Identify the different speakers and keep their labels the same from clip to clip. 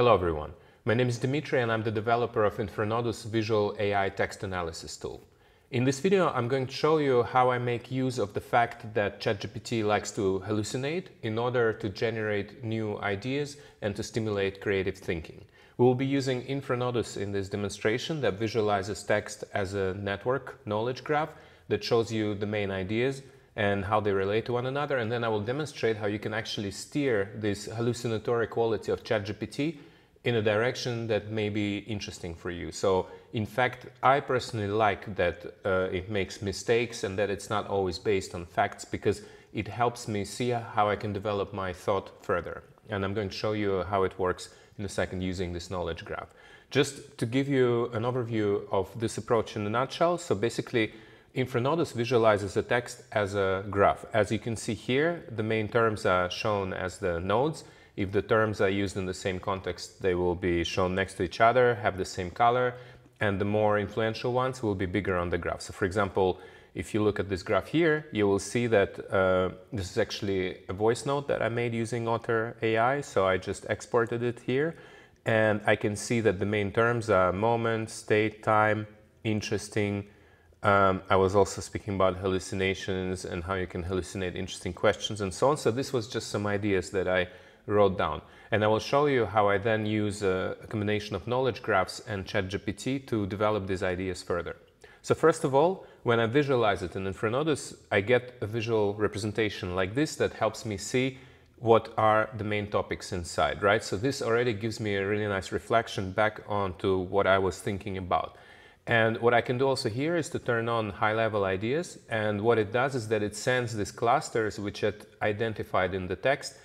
Speaker 1: Hello everyone, my name is Dimitri and I'm the developer of Infranodus Visual AI Text Analysis tool. In this video I'm going to show you how I make use of the fact that ChatGPT likes to hallucinate in order to generate new ideas and to stimulate creative thinking. We will be using Infranodus in this demonstration that visualizes text as a network knowledge graph that shows you the main ideas and how they relate to one another. And then I will demonstrate how you can actually steer this hallucinatory quality of ChatGPT in a direction that may be interesting for you. So in fact, I personally like that uh, it makes mistakes and that it's not always based on facts because it helps me see how I can develop my thought further. And I'm going to show you how it works in a second using this knowledge graph. Just to give you an overview of this approach in a nutshell, so basically Infranodus visualizes the text as a graph. As you can see here, the main terms are shown as the nodes. If the terms are used in the same context, they will be shown next to each other, have the same color, and the more influential ones will be bigger on the graph. So for example, if you look at this graph here, you will see that uh, this is actually a voice note that I made using Otter AI. So I just exported it here. And I can see that the main terms are moment, state, time, interesting, um, I was also speaking about hallucinations and how you can hallucinate interesting questions and so on. So this was just some ideas that I wrote down. And I will show you how I then use a, combination of knowledge graphs and ChatGPT to develop these ideas further. So first of all, when I visualize it in Infranodus, I get a visual representation like this that helps me see what are the main topics inside, right? So this already gives me a really nice reflection back onto what I was thinking about. And what I can do also here is to turn on high-level ideas. And what it does is that it sends these clusters, which it identified in the text,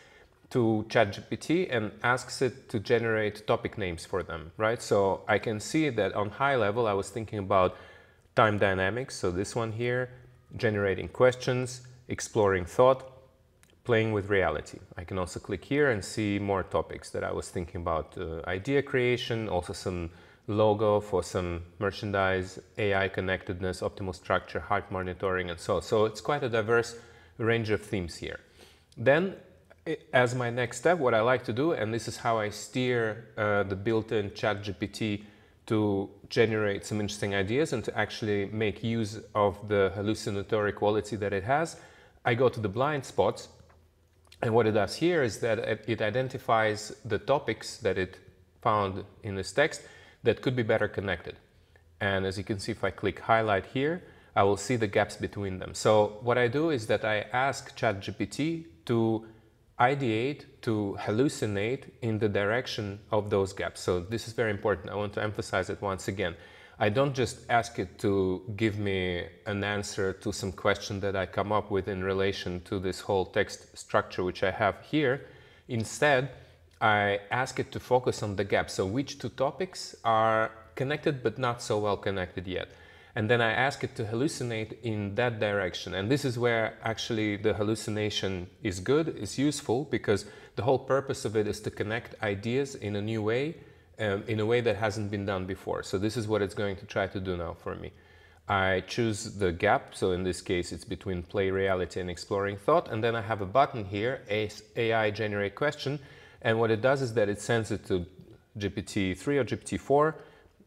Speaker 1: to ChatGPT and asks it to generate topic names for them, right? So I can see that on high level, I was thinking about time dynamics. So this one here, generating questions, exploring thought, playing with reality. I can also click here and see more topics that I was thinking about, uh, idea creation, also some logo for some merchandise, AI connectedness, optimal structure, heart monitoring, and so on. So it's quite a diverse range of themes here. Then, as my next step, what I like to do, and this is how I steer uh, the built-in ChatGPT to generate some interesting ideas and to actually make use of the hallucinatory quality that it has, I go to the blind spots. And what it does here is that it identifies the topics that it found in this text that could be better connected. And as you can see, if I click highlight here, I will see the gaps between them. So what I do is that I ask ChatGPT to ideate, to hallucinate in the direction of those gaps. So this is very important. I want to emphasize it once again. I don't just ask it to give me an answer to some question that I come up with in relation to this whole text structure which I have here. Instead, I ask it to focus on the gap. So which two topics are connected but not so well connected yet. And then I ask it to hallucinate in that direction. And this is where actually the hallucination is good, is useful, because the whole purpose of it is to connect ideas in a new way, um, in a way that hasn't been done before. So this is what it's going to try to do now for me. I choose the gap, so in this case it's between play reality and exploring thought, and then I have a button here, AI generate question, and what it does is that it sends it to GPT-3 or GPT-4,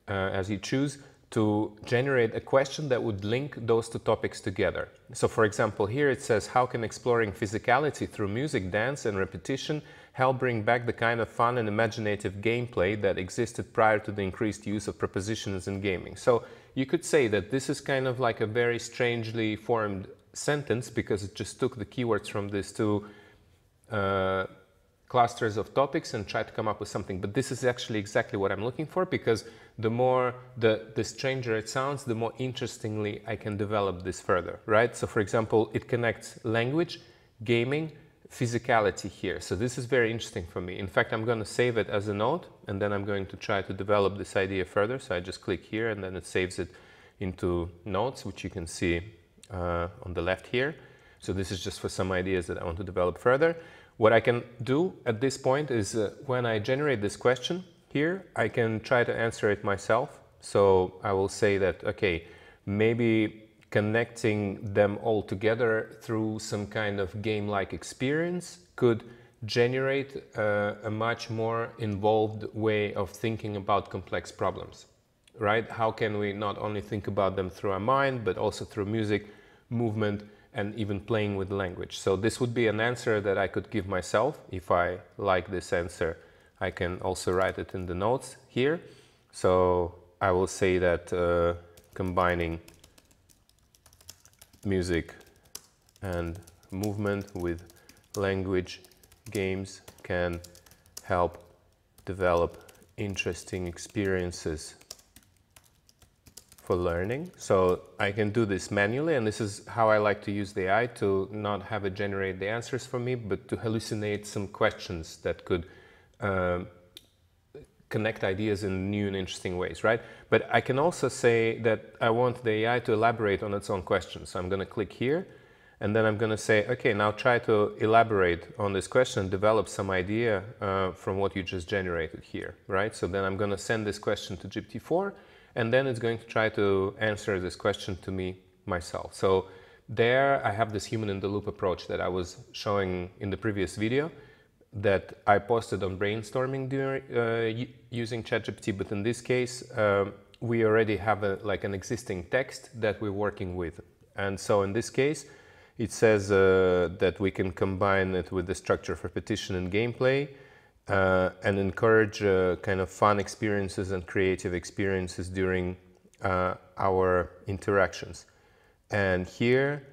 Speaker 1: uh, as you choose, to generate a question that would link those two topics together. So for example, here it says, how can exploring physicality through music, dance and repetition help bring back the kind of fun and imaginative gameplay that existed prior to the increased use of prepositions in gaming? So you could say that this is kind of like a very strangely formed sentence because it just took the keywords from these two uh, clusters of topics and try to come up with something. But this is actually exactly what I'm looking for because the more the, the stranger it sounds, the more interestingly I can develop this further, right? So for example, it connects language, gaming, physicality here. So this is very interesting for me. In fact, I'm going to save it as a note and then I'm going to try to develop this idea further. So I just click here and then it saves it into notes, which you can see uh, on the left here. So this is just for some ideas that I want to develop further. What I can do at this point is uh, when I generate this question here, I can try to answer it myself. So I will say that, okay, maybe connecting them all together through some kind of game-like experience could generate uh, a much more involved way of thinking about complex problems, right? How can we not only think about them through our mind, but also through music, movement, and even playing with language. So this would be an answer that I could give myself. If I like this answer, I can also write it in the notes here. So I will say that uh, combining music and movement with language games can help develop interesting experiences for learning. So I can do this manually, and this is how I like to use the AI to not have it generate the answers for me, but to hallucinate some questions that could uh, connect ideas in new and interesting ways, right? But I can also say that I want the AI to elaborate on its own questions. So I'm going to click here and then I'm going to say, okay, now try to elaborate on this question, develop some idea uh, from what you just generated here, right? So then I'm going to send this question to GPT-4, and then it's going to try to answer this question to me myself. So there I have this human in the loop approach that I was showing in the previous video that I posted on brainstorming during, uh, using ChatGPT, but in this case, um, we already have a, like an existing text that we're working with. And so in this case, it says uh, that we can combine it with the structure of repetition and gameplay uh, and encourage uh, kind of fun experiences and creative experiences during uh, our interactions. And here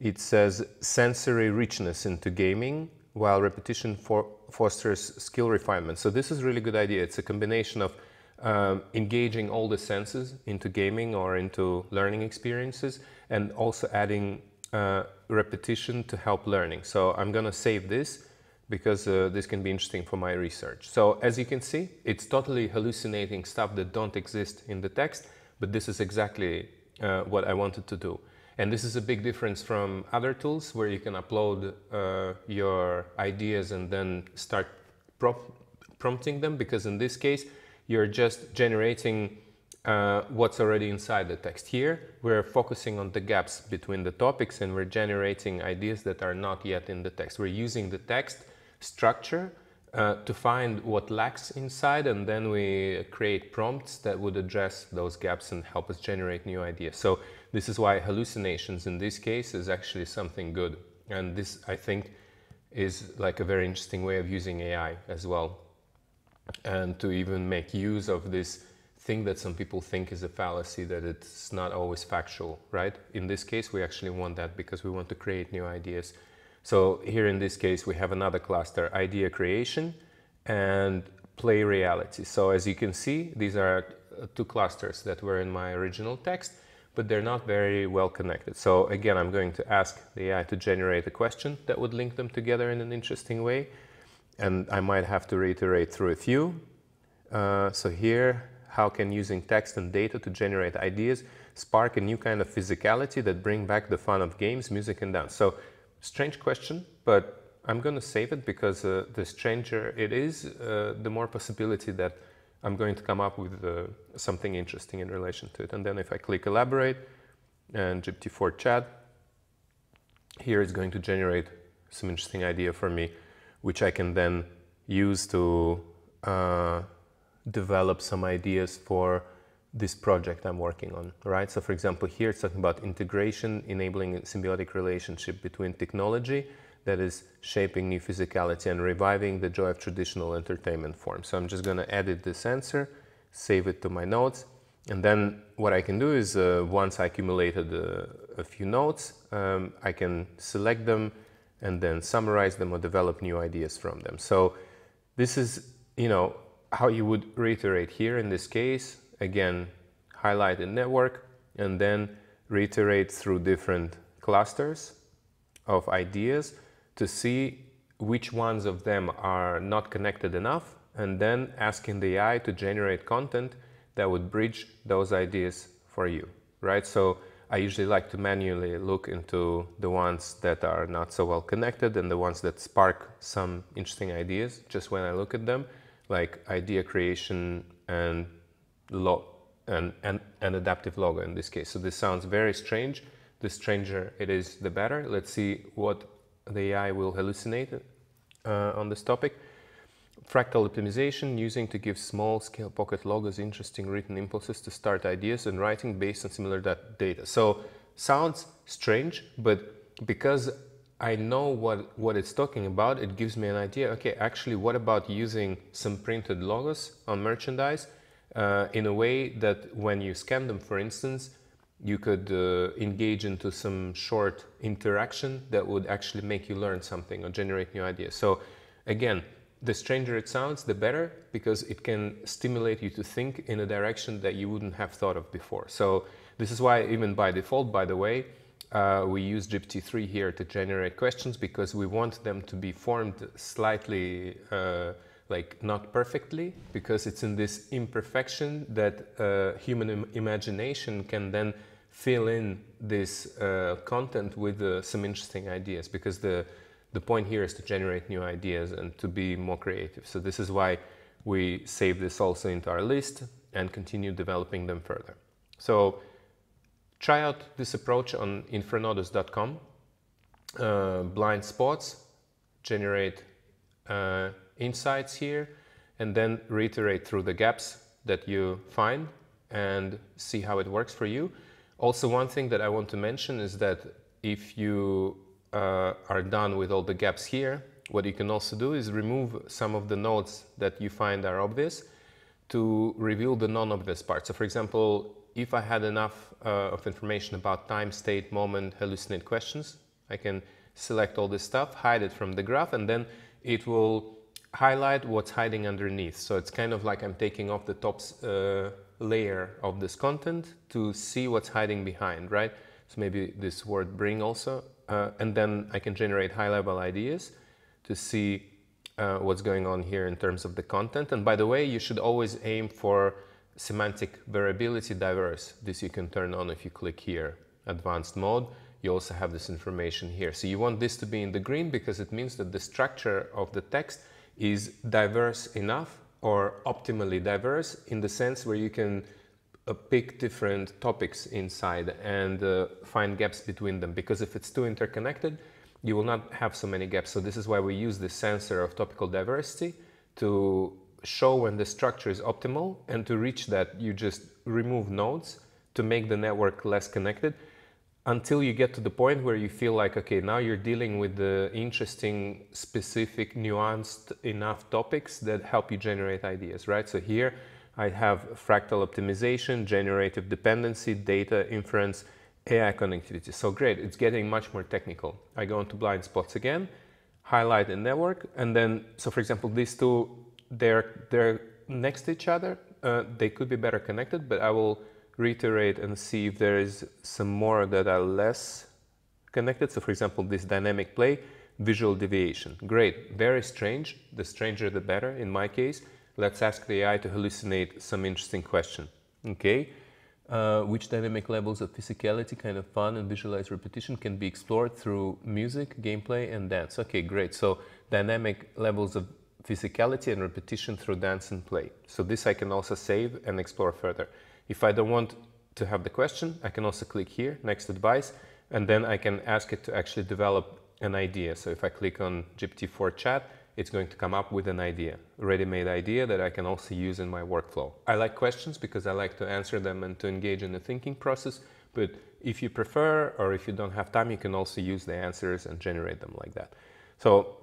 Speaker 1: it says sensory richness into gaming while repetition for fosters skill refinement. So this is really good idea. It's a combination of um, engaging all the senses into gaming or into learning experiences and also adding uh, repetition to help learning. So I'm going to save this because uh, this can be interesting for my research. So as you can see, it's totally hallucinating stuff that don't exist in the text, but this is exactly uh, what I wanted to do. And this is a big difference from other tools where you can upload uh, your ideas and then start prompting them because in this case, you're just generating uh, what's already inside the text. Here, we're focusing on the gaps between the topics and we're generating ideas that are not yet in the text. We're using the text structure uh, to find what lacks inside and then we create prompts that would address those gaps and help us generate new ideas. So this is why hallucinations in this case is actually something good. And this, I think, is like a very interesting way of using AI as well. And to even make use of this thing that some people think is a fallacy that it's not always factual, right? In this case, we actually want that because we want to create new ideas. So here in this case, we have another cluster, idea creation and play reality. So as you can see, these are two clusters that were in my original text, but they're not very well connected. So again, I'm going to ask the AI to generate a question that would link them together in an interesting way. And I might have to reiterate through a few. Uh, so here how can using text and data to generate ideas spark a new kind of physicality that bring back the fun of games, music and dance? So strange question, but I'm going to save it because uh, the stranger it is, uh, the more possibility that I'm going to come up with uh, something interesting in relation to it. And then if I click elaborate and GPT-4 chat, here it's going to generate some interesting idea for me, which I can then use to uh, develop some ideas for this project I'm working on, right? So for example, here it's talking about integration, enabling a symbiotic relationship between technology that is shaping new physicality and reviving the joy of traditional entertainment forms. So I'm just going to edit this answer, save it to my notes, and then what I can do is uh, once I accumulated uh, a few notes, um, I can select them and then summarize them or develop new ideas from them. So this is, you know, how you would reiterate here in this case, again, highlight the network and then reiterate through different clusters of ideas to see which ones of them are not connected enough and then asking the AI to generate content that would bridge those ideas for you, right? So I usually like to manually look into the ones that are not so well connected and the ones that spark some interesting ideas just when I look at them like idea creation and, and, and, and adaptive logo in this case. So this sounds very strange. The stranger it is, the better. Let's see what the AI will hallucinate uh, on this topic. Fractal optimization using to give small scale pocket logos interesting written impulses to start ideas and writing based on similar data. So sounds strange, but because I know what, what it's talking about, it gives me an idea. Okay, actually, what about using some printed logos on merchandise uh, in a way that when you scan them, for instance, you could uh, engage into some short interaction that would actually make you learn something or generate new ideas. So again, the stranger it sounds, the better, because it can stimulate you to think in a direction that you wouldn't have thought of before. So this is why even by default, by the way, uh, we use GPT-3 here to generate questions because we want them to be formed slightly, uh, like not perfectly, because it's in this imperfection that uh, human Im imagination can then fill in this uh, content with uh, some interesting ideas because the the point here is to generate new ideas and to be more creative. So this is why we save this also into our list and continue developing them further. So try out this approach on infranodus.com. Uh, blind spots, generate uh, insights here, and then reiterate through the gaps that you find and see how it works for you. Also, one thing that I want to mention is that if you uh, are done with all the gaps here, what you can also do is remove some of the nodes that you find are obvious to reveal the non-obvious parts. So for example, if I had enough uh, of information about time, state, moment, hallucinate questions, I can select all this stuff, hide it from the graph, and then it will highlight what's hiding underneath. So it's kind of like I'm taking off the top uh, layer of this content to see what's hiding behind, right? So maybe this word bring also uh, and then I can generate high-level ideas to see uh, what's going on here in terms of the content. And by the way, you should always aim for semantic variability diverse. This you can turn on if you click here, advanced mode. You also have this information here. So you want this to be in the green because it means that the structure of the text is diverse enough or optimally diverse in the sense where you can uh, pick different topics inside and uh, find gaps between them. Because if it's too interconnected you will not have so many gaps. So this is why we use the sensor of topical diversity to show when the structure is optimal and to reach that you just remove nodes to make the network less connected until you get to the point where you feel like okay now you're dealing with the interesting specific nuanced enough topics that help you generate ideas right so here I have fractal optimization, generative dependency, data inference, AI connectivity. So great, it's getting much more technical. I go into blind spots again, highlight the network, and then, so for example, these two, they're, they're next to each other. Uh, they could be better connected, but I will reiterate and see if there is some more that are less connected. So for example, this dynamic play, visual deviation. Great, very strange. The stranger the better in my case let's ask the AI to hallucinate some interesting question. Okay, uh, which dynamic levels of physicality, kind of fun and visualized repetition can be explored through music, gameplay and dance. Okay, great. So dynamic levels of physicality and repetition through dance and play. So this I can also save and explore further. If I don't want to have the question, I can also click here, next advice, and then I can ask it to actually develop an idea. So if I click on GPT-4 chat, it's going to come up with an idea, a ready-made idea that I can also use in my workflow. I like questions because I like to answer them and to engage in the thinking process, but if you prefer or if you don't have time, you can also use the answers and generate them like that. So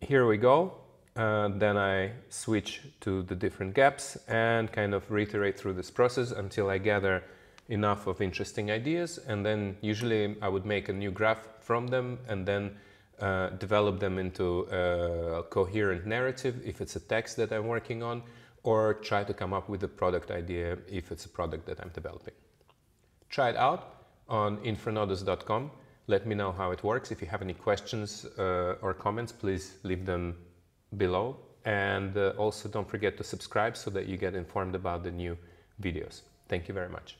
Speaker 1: here we go. Then I switch to the different gaps and kind of reiterate through this process until I gather enough of interesting ideas. And then usually I would make a new graph from them and then uh, develop them into a coherent narrative if it's a text that I'm working on, or try to come up with a product idea if it's a product that I'm developing. Try it out on infranodus.com. Let me know how it works. If you have any questions uh, or comments, please leave them below. And uh, also don't forget to subscribe so that you get informed about the new videos. Thank you very much.